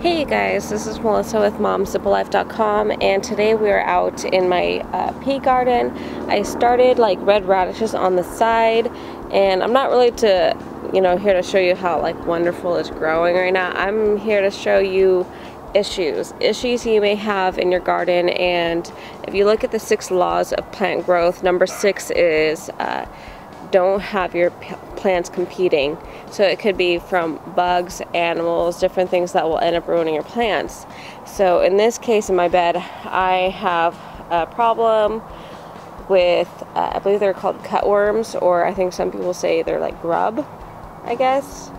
Hey guys, this is Melissa with MomSimpleLife.com and today we are out in my uh, pea garden. I started like red radishes on the side and I'm not really to, you know, here to show you how like wonderful it's growing right now. I'm here to show you issues, issues you may have in your garden and if you look at the six laws of plant growth, number six is uh, don't have your plants competing. So it could be from bugs, animals, different things that will end up ruining your plants. So in this case in my bed, I have a problem with, uh, I believe they're called cutworms, or I think some people say they're like grub, I guess.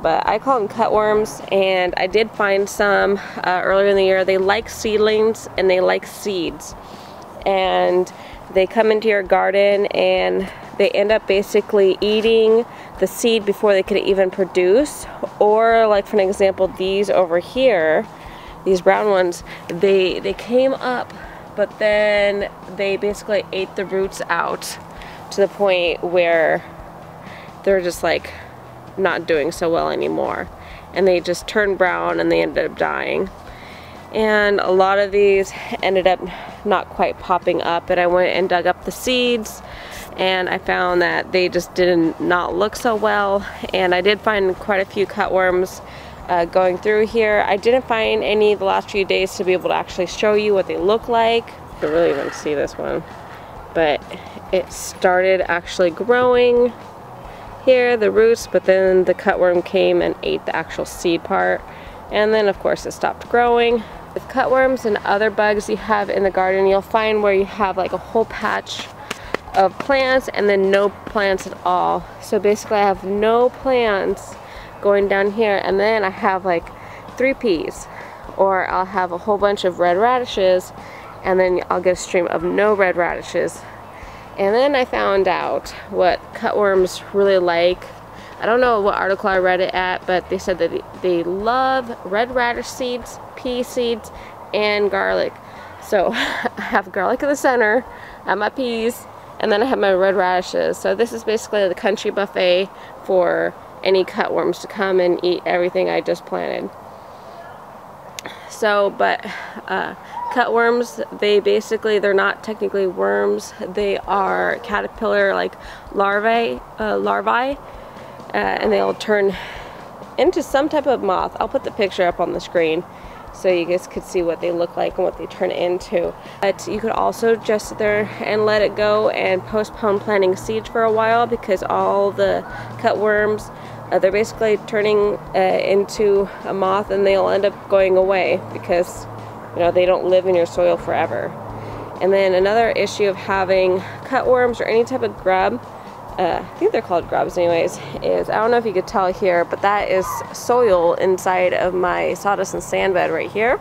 But I call them cutworms, and I did find some uh, earlier in the year. They like seedlings and they like seeds. And they come into your garden and they end up basically eating the seed before they could even produce. Or like for an example these over here these brown ones they they came up but then they basically ate the roots out to the point where they're just like not doing so well anymore. And they just turned brown and they ended up dying. And a lot of these ended up not quite popping up and I went and dug up the seeds and I found that they just did not look so well and I did find quite a few cutworms uh, going through here. I didn't find any the last few days to be able to actually show you what they look like. You can really even see this one but it started actually growing here the roots but then the cutworm came and ate the actual seed part and then of course it stopped growing. With cutworms and other bugs you have in the garden you'll find where you have like a whole patch of plants and then no plants at all. So basically I have no plants going down here and then I have like three peas or I'll have a whole bunch of red radishes and then I'll get a stream of no red radishes. And then I found out what cutworms really like. I don't know what article I read it at, but they said that they love red radish seeds, pea seeds, and garlic. So I have garlic in the center, I have my peas, and then I have my red radishes. So this is basically the country buffet for any cutworms to come and eat everything I just planted. So, but uh, cutworms, they basically, they're not technically worms. They are caterpillar like larvae, uh, larvae, uh, and they'll turn into some type of moth. I'll put the picture up on the screen so you guys could see what they look like and what they turn into. But you could also just sit there and let it go and postpone planting seeds for a while because all the cutworms, uh, they're basically turning uh, into a moth and they'll end up going away because you know they don't live in your soil forever. And then another issue of having cutworms or any type of grub uh, I think they're called grubs anyways, is, I don't know if you could tell here, but that is soil inside of my sawdust and sand bed right here.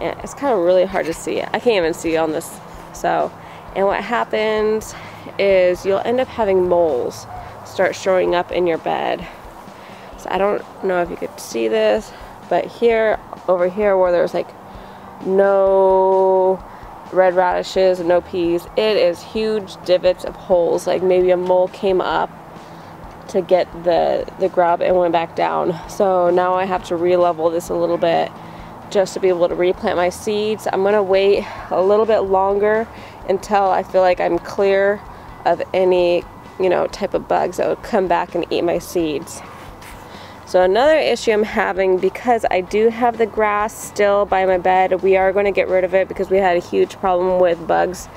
And it's kind of really hard to see. I can't even see on this. So, and what happens is you'll end up having moles start showing up in your bed. So I don't know if you could see this, but here, over here where there's like no red radishes no peas. It is huge divots of holes, like maybe a mole came up to get the, the grub and went back down. So now I have to re-level this a little bit just to be able to replant my seeds. I'm gonna wait a little bit longer until I feel like I'm clear of any, you know, type of bugs that would come back and eat my seeds. So another issue I'm having because I do have the grass still by my bed, we are going to get rid of it because we had a huge problem with bugs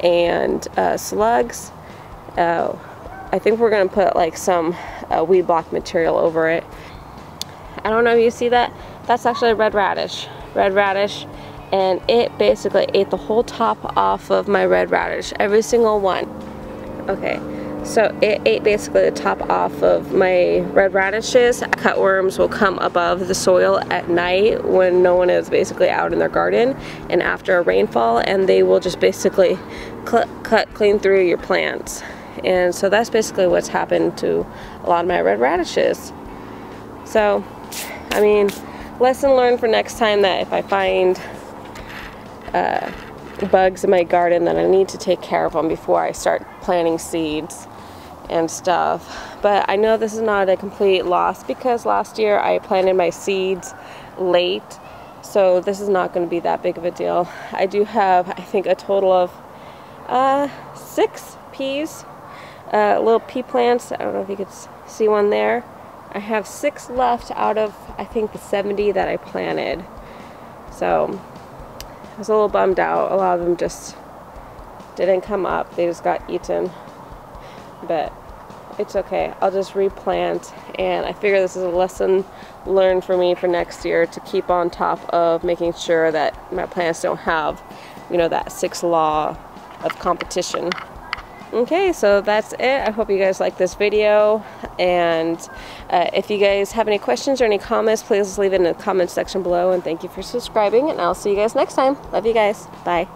and uh, slugs. Uh, I think we're going to put like some uh, weed block material over it. I don't know if you see that. That's actually red radish. Red radish and it basically ate the whole top off of my red radish. Every single one. Okay. So it ate basically the top off of my red radishes. Cutworms will come above the soil at night when no one is basically out in their garden and after a rainfall and they will just basically cut clean through your plants. And so that's basically what's happened to a lot of my red radishes. So, I mean, lesson learned for next time that if I find uh, bugs in my garden, then I need to take care of them before I start planting seeds and stuff. But I know this is not a complete loss because last year I planted my seeds late so this is not going to be that big of a deal. I do have I think a total of uh, six peas, uh, little pea plants. I don't know if you could see one there. I have six left out of I think the 70 that I planted. So I was a little bummed out. A lot of them just didn't come up. They just got eaten. But it's okay. I'll just replant and I figure this is a lesson learned for me for next year to keep on top of making sure that my plants don't have, you know, that sixth law of competition. Okay, so that's it. I hope you guys like this video. And uh, if you guys have any questions or any comments, please leave it in the comment section below. And thank you for subscribing. And I'll see you guys next time. Love you guys. Bye.